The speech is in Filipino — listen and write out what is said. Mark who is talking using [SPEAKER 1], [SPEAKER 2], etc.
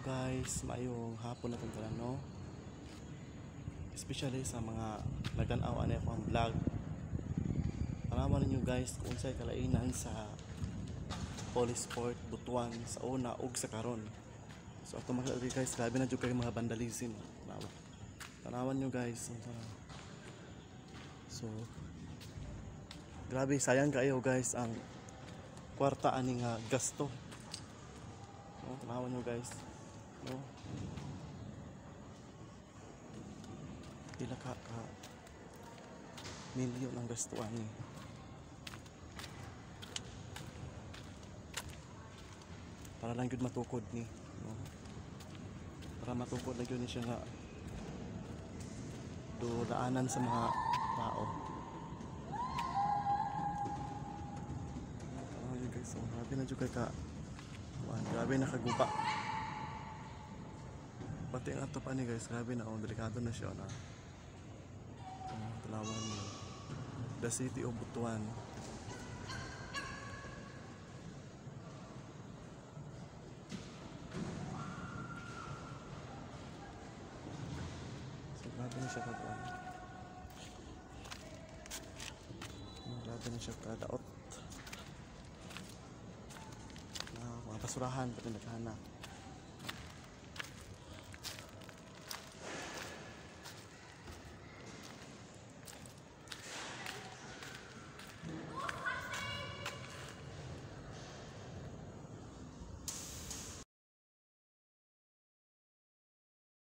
[SPEAKER 1] guys, maayong hapon na itong tanan, no? Especially sa mga naganaw ano ako ang vlog. Tanaman ninyo guys kung unsay kalainan sa Polisport, Butuan, sa una ug sa karon. So ato mga guys, grabe na jud kay mga vandalism. Tanawa. Tanawan nyo guys. na. So grabe sayang kayo guys ang kwarta ani nga gasto. No, tanawan nyo guys. No. Pila ka ka milyon ang gastuan ni. Para lang yun matukod ni. No? Para matukod na yun siya nga daanan sa mga tao. Oh, yun guys, so, grabe na dyan ka. Wan, grabe na kaguba. Pati ang ato pa ni guys, grabe na, oh, delikado na siya na. Oh, talawan mo. The city of Butuan. So, grabe na siya kaguan. Grabe na siya kadaot. Na mga basurahan pati naghahanap.